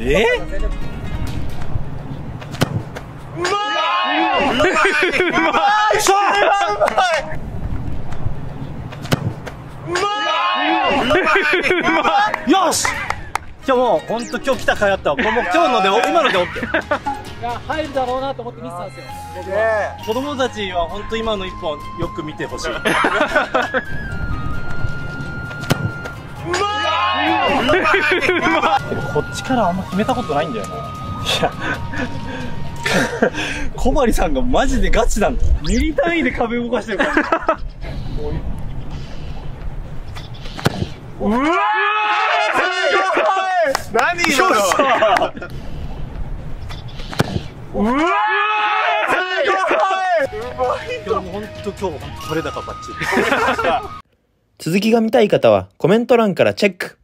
え？よし今日もう本当今日来た甲斐あったわもう今日ので今ので OK い！や入るだろうなと思って見てたんですよ僕は子供たちは本当今の一本よく見てほしい！こっちからあんま決めたことないんだよな。いや小針さんがマジでガチなんだ。ミリ単位で壁動かしてるからうわ何今のうわ今日も本当今日取れ高バッチリ続きが見たい方はコメント欄からチェック